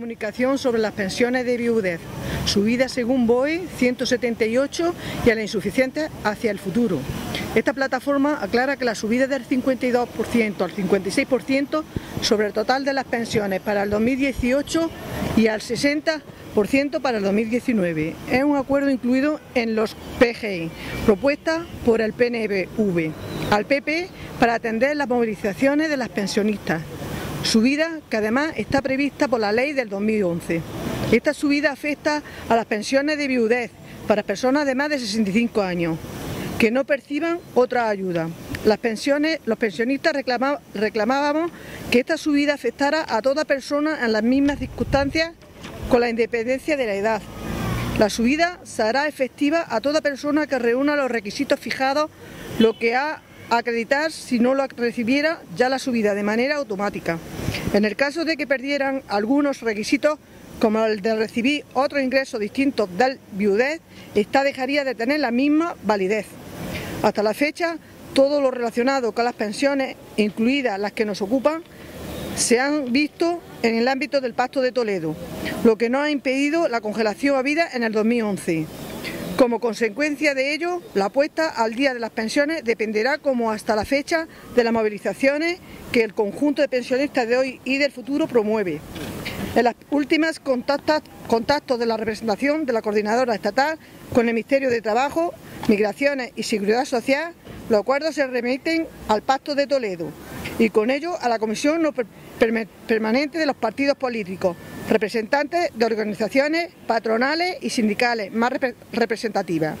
comunicación sobre las pensiones de viudez, subida según BOE 178 y a la insuficiente hacia el futuro. Esta plataforma aclara que la subida del 52% al 56% sobre el total de las pensiones para el 2018 y al 60% para el 2019. Es un acuerdo incluido en los PGI, propuesta por el PNV, al PP para atender las movilizaciones de las pensionistas. Subida que además está prevista por la ley del 2011. Esta subida afecta a las pensiones de viudez para personas de más de 65 años que no perciban otra ayuda. Las pensiones, los pensionistas reclamábamos que esta subida afectara a toda persona en las mismas circunstancias con la independencia de la edad. La subida será efectiva a toda persona que reúna los requisitos fijados, lo que ha acreditar si no lo recibiera ya la subida de manera automática. En el caso de que perdieran algunos requisitos, como el de recibir otro ingreso distinto del viudez, esta dejaría de tener la misma validez. Hasta la fecha, todo lo relacionado con las pensiones, incluidas las que nos ocupan, se han visto en el ámbito del Pacto de Toledo, lo que no ha impedido la congelación a vida en el 2011. Como consecuencia de ello, la apuesta al día de las pensiones dependerá como hasta la fecha de las movilizaciones que el conjunto de pensionistas de hoy y del futuro promueve. En las últimas contactos de la representación de la coordinadora estatal con el Ministerio de Trabajo Migraciones y Seguridad Social, los acuerdos se remiten al Pacto de Toledo y con ello a la Comisión Permanente de los Partidos Políticos, representantes de organizaciones patronales y sindicales más representativas.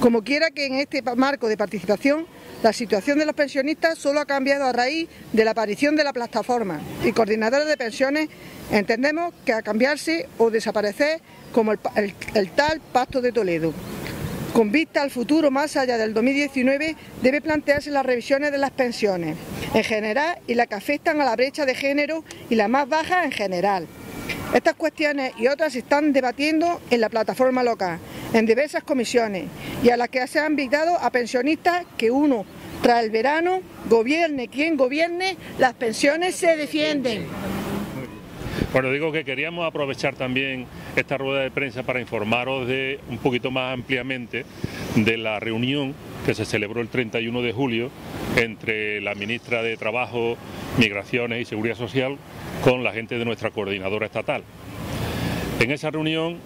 Como quiera que en este marco de participación la situación de los pensionistas solo ha cambiado a raíz de la aparición de la plataforma y coordinadores de pensiones entendemos que a cambiarse o desaparecer como el tal Pacto de Toledo. Con vista al futuro más allá del 2019, debe plantearse las revisiones de las pensiones en general y las que afectan a la brecha de género y las más bajas en general. Estas cuestiones y otras se están debatiendo en la plataforma local, en diversas comisiones y a las que se han invitado a pensionistas que uno, tras el verano, gobierne quien gobierne, las pensiones se defienden. Bueno, digo que queríamos aprovechar también esta rueda de prensa para informaros de un poquito más ampliamente de la reunión que se celebró el 31 de julio entre la ministra de Trabajo, Migraciones y Seguridad Social con la gente de nuestra coordinadora estatal. En esa reunión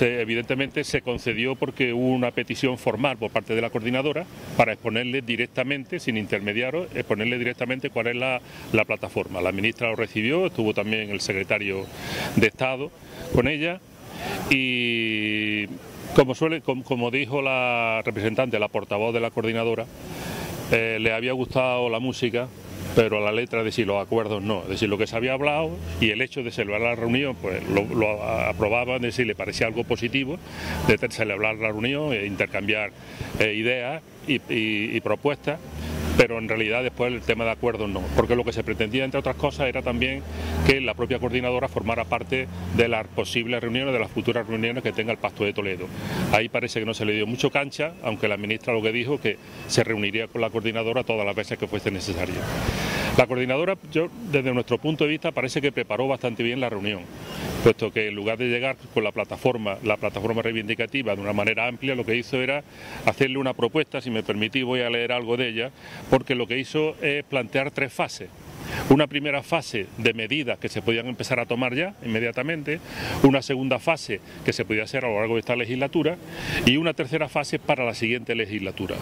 evidentemente se concedió porque hubo una petición formal por parte de la coordinadora para exponerle directamente, sin intermediarios, exponerle directamente cuál es la, plataforma. La ministra lo recibió, estuvo también el secretario de Estado con ella y como, suele, como, dijo la representante, la portavoz de la coordinadora, eh, le había gustado la música, pero la letra de si los acuerdos no. Es decir, lo que se había hablado y el hecho de celebrar la reunión, pues lo, aprobaban, es decir, le parecía algo positivo de celebrar la reunión e intercambiar eh, ideas y propuestas pero en realidad después el tema de acuerdos no, porque lo que se pretendía, entre otras cosas, era también que la propia coordinadora formara parte de las posibles reuniones, de las futuras reuniones que tenga el Pacto de Toledo. Ahí parece que no se le dio mucho cancha, aunque la ministra lo que dijo que se reuniría con la coordinadora todas las veces que fuese necesario. La coordinadora, yo, desde nuestro punto de vista, parece que preparó bastante bien la reunión, puesto que en lugar de llegar con la plataforma, la plataforma reivindicativa de una manera amplia, lo que hizo era hacerle una propuesta, si me permitís voy a leer algo de ella, porque lo que hizo es plantear tres fases. Una primera fase de medidas que se podían empezar a tomar ya inmediatamente, una segunda fase que se podía hacer a lo largo de esta legislatura y una tercera fase para la siguiente legislatura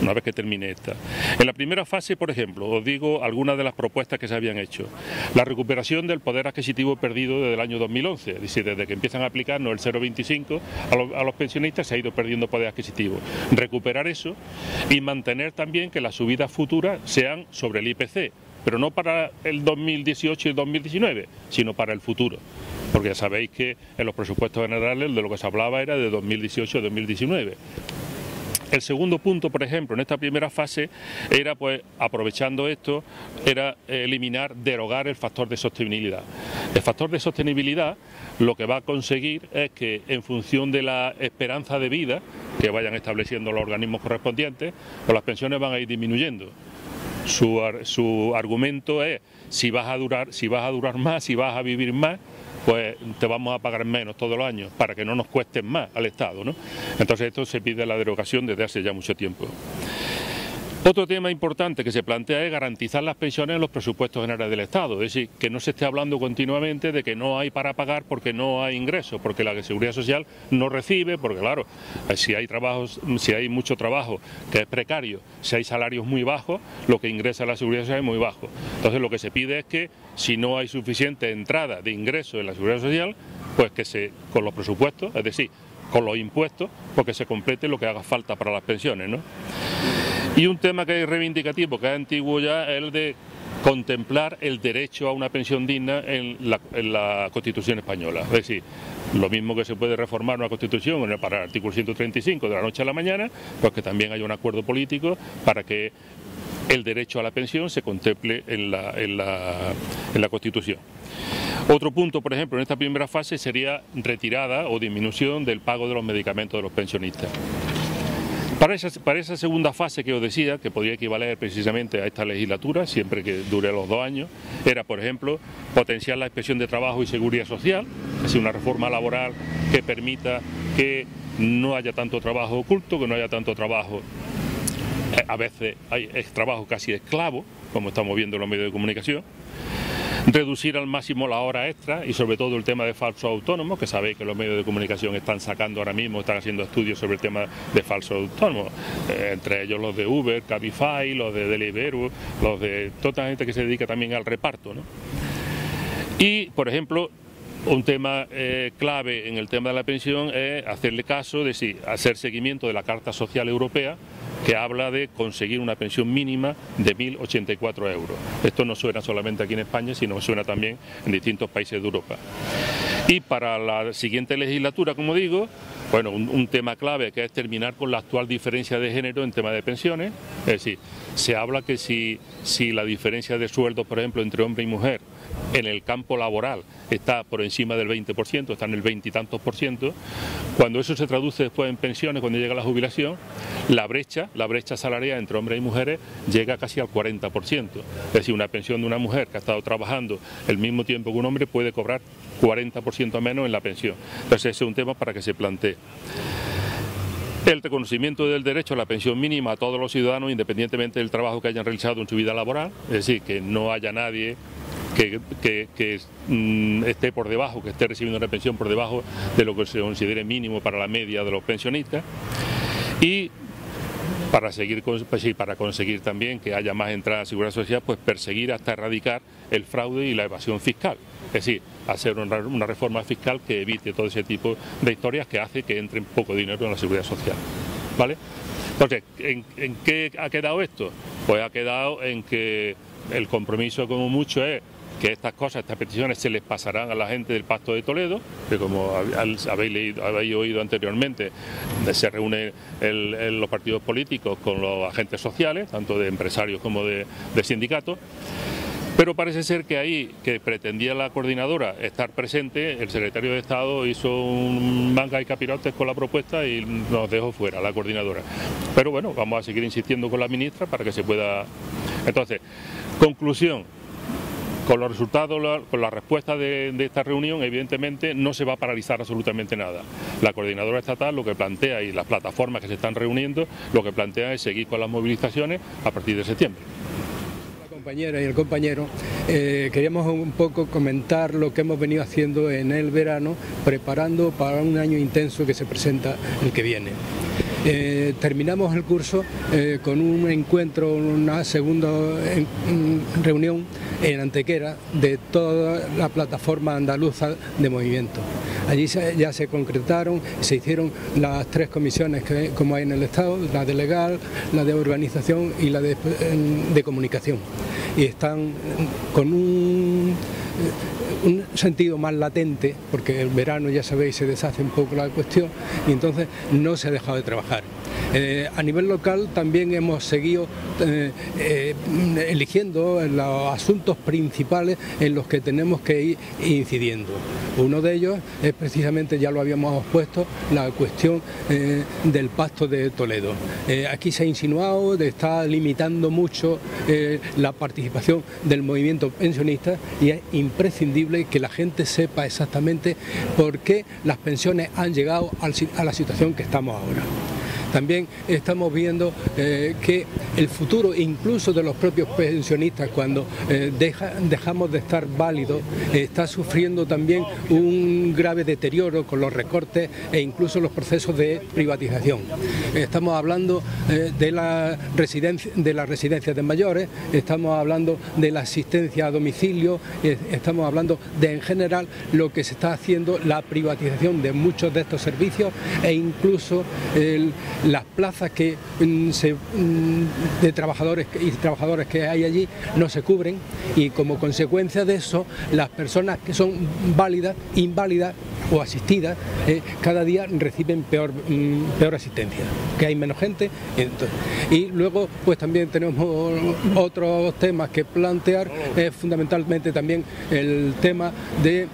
una vez que termine esta. En la primera fase, por ejemplo, os digo algunas de las propuestas que se habían hecho. La recuperación del poder adquisitivo perdido desde el año 2011, es decir, desde que empiezan a aplicarnos el 0,25 a, a los pensionistas se ha ido perdiendo poder adquisitivo. Recuperar eso y mantener también que las subidas futuras sean sobre el IPC, pero no para el 2018 y el 2019, sino para el futuro. Porque ya sabéis que en los presupuestos generales de lo que se hablaba era de 2018 y 2019. El segundo punto, por ejemplo, en esta primera fase era, pues, aprovechando esto, era eliminar, derogar el factor de sostenibilidad. El factor de sostenibilidad lo que va a conseguir es que en función de la esperanza de vida que vayan estableciendo los organismos correspondientes, pues las pensiones van a ir disminuyendo. Su, argumento es si vas a durar, si vas a durar más, si vas a vivir más, pues te vamos a pagar menos todos los años para que no nos cuesten más al Estado. ¿no? Entonces esto se pide la derogación desde hace ya mucho tiempo. Otro tema importante que se plantea es garantizar las pensiones en los presupuestos generales del Estado, es decir, que no se esté hablando continuamente de que no hay para pagar porque no hay ingresos, porque la Seguridad Social no recibe, porque claro, si hay trabajos, si hay mucho trabajo que es precario, si hay salarios muy bajos, lo que ingresa a la Seguridad Social es muy bajo. Entonces lo que se pide es que si no hay suficiente entrada de ingresos en la Seguridad Social, pues que se, con los presupuestos, es decir, con los impuestos, porque se complete lo que haga falta para las pensiones. ¿no? Y un tema que es reivindicativo, que es antiguo ya, es el de contemplar el derecho a una pensión digna en la, Constitución española. Es decir, lo mismo que se puede reformar una Constitución para el artículo 135 de la noche a la mañana, pues que también haya un acuerdo político para que el derecho a la pensión se contemple en la, en la Constitución. Otro punto, por ejemplo, en esta primera fase sería retirada o disminución del pago de los medicamentos de los pensionistas. Para esa, segunda fase que os decía, que podría equivaler precisamente a esta legislatura, siempre que dure los dos años, era, por ejemplo, potenciar la inspección de trabajo y seguridad social, es decir, una reforma laboral que permita que no haya tanto trabajo oculto, que no haya tanto trabajo, eh, a veces hay es trabajo casi esclavo, como estamos viendo en los medios de comunicación, reducir al máximo la hora extra y sobre todo el tema de falsos autónomos, que sabéis que los medios de comunicación están sacando ahora mismo, están haciendo estudios sobre el tema de falsos autónomos, eh, entre ellos los de Uber, Cabify, los de Deliveroo, los de toda la gente que se dedica también al reparto. Y, por ejemplo, un tema eh, clave en el tema de la pensión es hacerle caso de si hacer seguimiento de la Carta Social Europea que habla de conseguir una pensión mínima de 1.084 euros. Esto no suena solamente aquí en España, sino suena también en distintos países de Europa. Y para la siguiente legislatura, como digo, bueno, un, tema clave que es terminar con la actual diferencia de género en tema de pensiones. Es decir, se habla que si, si la diferencia de sueldos, por ejemplo, entre hombre y mujer en el campo laboral está por encima del 20%, está en el 20 y tantos por ciento, cuando eso se traduce después en pensiones, cuando llega la jubilación, la brecha, la brecha salarial entre hombres y mujeres llega casi al 40%. Es decir, una pensión de una mujer que ha estado trabajando el mismo tiempo que un hombre puede cobrar 40% menos en la pensión. Entonces ese es un tema para que se plantee. El reconocimiento del derecho a la pensión mínima a todos los ciudadanos, independientemente del trabajo que hayan realizado en su vida laboral, es decir, que no haya nadie que, mm, esté por debajo, que esté recibiendo una pensión por debajo de lo que se considere mínimo para la media de los pensionistas. Y para seguir pues para conseguir también que haya más entrada a seguridad social, pues perseguir hasta erradicar el fraude y la evasión fiscal. Es decir, hacer una, reforma fiscal que evite todo ese tipo de historias que hace que entre poco dinero en la seguridad social. ¿Vale? Entonces, ¿en qué ha quedado esto? Pues ha quedado en que el compromiso como mucho es que estas cosas, estas peticiones se les pasarán a la gente del Pacto de Toledo, que como habéis, leído, habéis oído anteriormente, se reúnen los partidos políticos con los agentes sociales, tanto de empresarios como de, sindicatos. Pero parece ser que ahí, que pretendía la coordinadora estar presente, el secretario de Estado hizo un manga y capirotes con la propuesta y nos dejó fuera la coordinadora. Pero bueno, vamos a seguir insistiendo con la ministra para que se pueda... Entonces, conclusión, con los resultados, con la respuesta de, esta reunión, evidentemente no se va a paralizar absolutamente nada. La coordinadora estatal lo que plantea y las plataformas que se están reuniendo, lo que plantea es seguir con las movilizaciones a partir de septiembre La compañera y el compañero, eh, queríamos un poco comentar lo que hemos venido haciendo en el verano, preparando para un año intenso que se presenta el que viene. Eh, terminamos el curso eh, con un encuentro, una segunda reunión en Antequera de toda la plataforma andaluza de movimiento. Allí ya se concretaron, se hicieron las tres comisiones que como hay en el Estado, la de legal, la de urbanización y la de comunicación. Y están con un un sentido más latente, porque el verano ya sabéis se deshace un poco la cuestión y entonces no se ha dejado de trabajar. A nivel local también hemos seguido eligiendo los asuntos principales en los que tenemos que ir incidiendo. Uno de ellos es precisamente, ya lo habíamos puesto, la cuestión del pacto de Toledo. aquí se ha insinuado, está limitando mucho la participación del movimiento pensionista y es imprescindible que la gente sepa exactamente por qué las pensiones han llegado a la situación que estamos ahora. También estamos viendo eh, que el futuro incluso de los propios pensionistas cuando eh, dejamos de estar válidos está sufriendo también un grave deterioro con los recortes e incluso los procesos de privatización. Estamos hablando eh, de, de las residencias de mayores, estamos hablando de la asistencia a domicilio, estamos hablando de en general lo que se está haciendo la privatización de muchos de estos servicios e incluso el, las plazas que, mm, mm, de trabajadores y trabajadoras que hay allí no se cubren y como consecuencia de eso las personas que son válidas, inválidas o asistidas eh, cada día reciben peor, mm, peor asistencia, que hay menos gente. Y, luego pues también tenemos otros temas que plantear, fundamentalmente también el tema de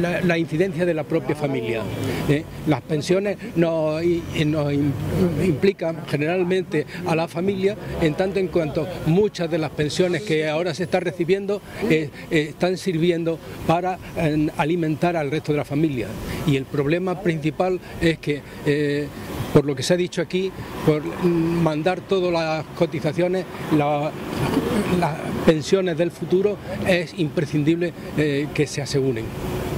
la, incidencia de la propia familia. ¿eh? Las pensiones nos, implican generalmente a la familia en tanto en cuanto muchas de las pensiones que ahora se están recibiendo eh, eh, están sirviendo para alimentar al resto de la familia. Y el problema principal es que por lo que se ha dicho aquí, por mandar todas las cotizaciones, las pensiones del futuro, es imprescindible eh, que se aseguren.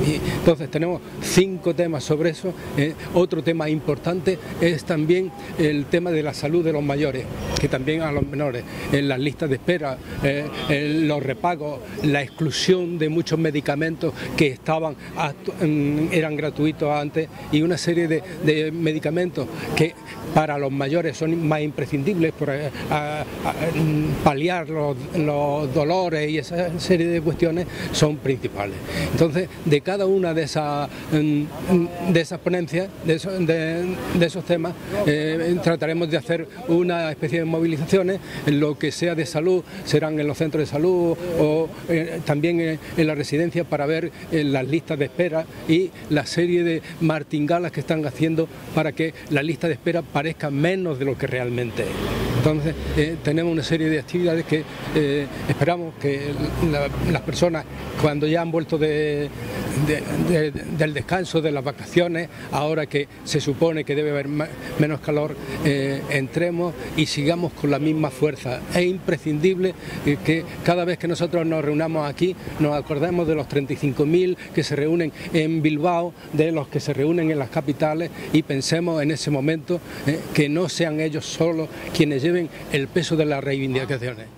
Y entonces tenemos cinco temas sobre eso. Eh, otro tema importante es también el tema de la salud de los mayores, que también a los menores, en las listas de espera, eh, los repagos, la exclusión de muchos medicamentos que estaban eran gratuitos antes y una serie de, medicamentos que para los mayores son más imprescindibles por eh, mm, paliar los, dolores y esa serie de cuestiones son principales. Entonces, de cada una de esas, mm, de esas ponencias, de esos, temas, eh, trataremos de hacer una especie de movilizaciones, en lo que sea de salud, serán en los centros de salud o eh, también en, la residencia para ver las listas de espera y la serie de martingalas que están haciendo para que la lista de espera parezca menos de lo que realmente es. Entonces tenemos una serie de actividades que esperamos que las personas cuando ya han vuelto de, del descanso, de las vacaciones, ahora que se supone que debe haber menos calor, eh, entremos y sigamos con la misma fuerza. Es imprescindible que cada vez que nosotros nos reunamos aquí nos acordemos de los 35.000 que se reúnen en Bilbao, de los que se reúnen en las capitales y pensemos en ese momento eh, que no sean ellos solos quienes lleven el peso de las reivindicaciones.